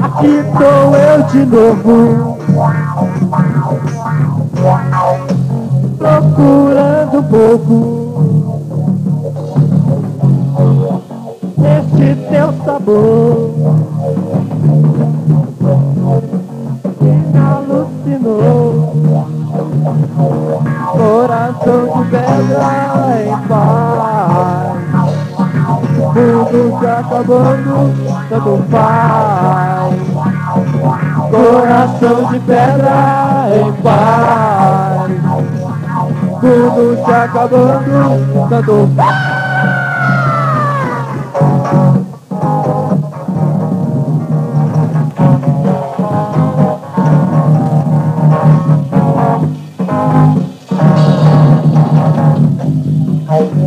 Aqui estou eu de novo. Procurando pouco Esse teu sabor Coração de pedra em paz. Tudo se acabando, tanto faz. Coração de pedra em paz. Tudo se acabando, tanto faz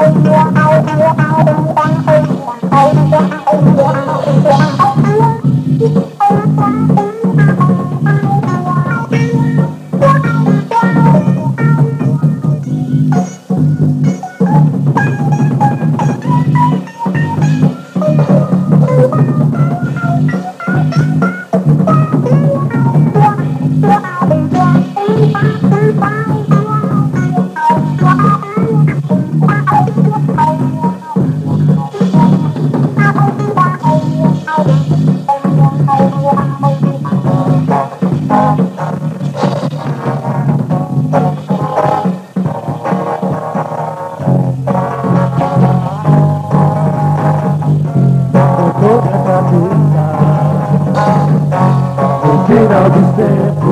Mudou final dos tempos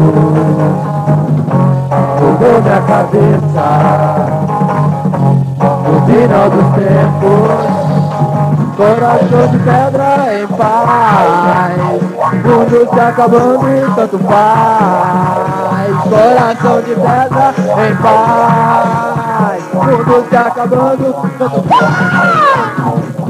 Mudou minha cabeça. No final dos tempos Coração de pedra em paz. Mundo se acabando e tanto faz. Coração de pedra em paz. Mundo se acabando, tanto faz